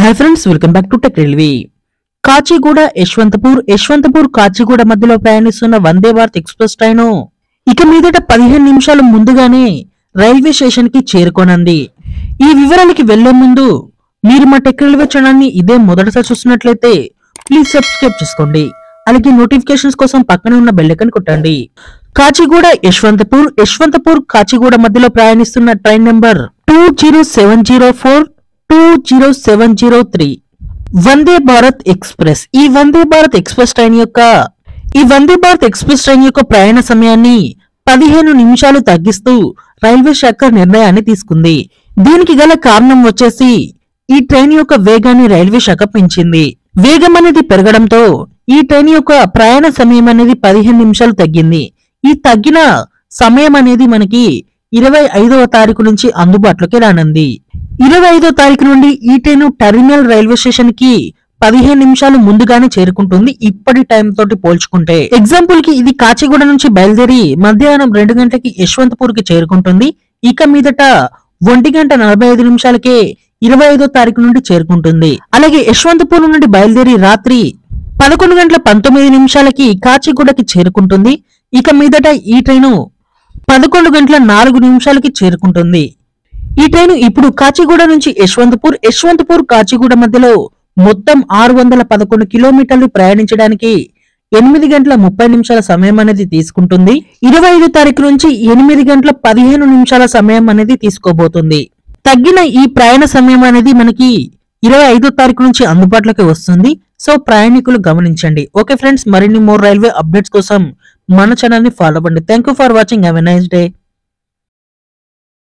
Hi friends welcome back to tech railway Kacheguda Yeshwantpur Yeshwantpur Kacheguda మధ్యలో ప్రయాణిస్తున్న వందే Bharat express train ఇక మీదట పదిహేను నిమిషాలు ముందుగానే రైల్వే స్టేషన్కి చేరుకోనంది. ఈ వివరాలకి వెళ్ళే ముందు మీరు మా టెక్ రైల్వే ఛానల్ ఇదే మొదటిసారి చూస్తున్నట్లయితే ప్లీజ్ సబ్స్క్రైబ్ చేసుకోండి. అలాగే నోటిఫికేషన్స్ కోసం పక్కనే ఉన్న బెల్ కొట్టండి. కాచిగూడ యశ్వంతపూర్ యశ్వంతపూర్ కాచిగూడ మధ్యలో ప్రయాణిస్తున్న train number two zero seven zero four two zero seven zero three Vande Bharat express ఈ వందే భారత్ ఎక్స్ప్రెస్ ట్రైన్ యొక్క ఈ వందే భారత్ ఎక్స్ప్రెస్ ట్రైన్ యొక్క ప్రయాణ సమయాన్ని పదిహేను నిమిషాలు తగ్గిస్తూ రైల్వే శాఖ నిర్ణయాన్ని తీసుకుంది. దీనికి గల కారణం వచ్చేసి ఈ ట్రైన్ యొక్క వేగాన్ని రైల్వే శాఖ పెంచింది. వేగం అనేది పెరగడంతో ఈ ట్రైన్ యొక్క ప్రయాణ సమయం అనేది పదిహేను నిమిషాలు తగ్గింది. ఈ తగ్గిన సమయం అనేది మనకి ఇరవై ఐదవ తారీఖు నుంచి అందుబాటులోకి రానుంది. ఇరవై ఐదో తారీఖు నుండి ఈ ట్రైన్ టెర్మినల్ రైల్వే స్టేషన్కి పదిహేను నిమిషాలు ముందుగానే చేరుకుంటుంది. ఇప్పటి టైం తోటి పోల్చుకుంటే ఎగ్జాంపుల్కి ఇది కాచిగూడ నుంచి బయలుదేరి మధ్యాహ్నం రెండు గంటలకి యశ్వంతపూర్కి చేరుకుంటుంది. ఇక మీదట ఒంటి గంట నలభై ఐదు నిమిషాలకే ఇరవై ఐదో తారీఖు నుండి చేరుకుంటుంది. అలాగే యశ్వంతపూర్ నుండి బయలుదేరి రాత్రి పదకొండు గంటల పంతొమ్మిది నిమిషాలకి కాచిగూడకి చేరుకుంటుంది. ఇక మీదట ఈ ట్రైను పదకొండు గంటల నాలుగు నిమిషాలకి చేరుకుంటుంది. ఈ ట్రైన్ ఇప్పుడు కాచిగూడ నుంచి యశ్వంతపూర్ యశ్వంతపూర్ కాచిగూడ మధ్యలో మొత్తం ఆరు వందల పదకొండు కిలోమీటర్లు ప్రయాణించడానికి ఎనిమిది గంటల ముప్పై నిమిషాల సమయం అనేది తీసుకుంటుంది. ఇరవై ఐదు తారీఖు నుంచి ఎనిమిది గంటల పదిహేను నిమిషాల సమయం అనేది తీసుకోబోతుంది. తగ్గిన ఈ ప్రయాణ సమయం అనేది మనకి ఇరవై ఐదో తారీఖు నుంచి అందుబాటులోకి వస్తుంది. సో ప్రయాణికులు గమనించండి. ఓకే ఫ్రెండ్స్ మరిన్ని మోర్ రైల్వే అప్డేట్స్ కోసం మన ఛానల్ని ఫాలో అవ్వండి. Thank you for watching have a nice day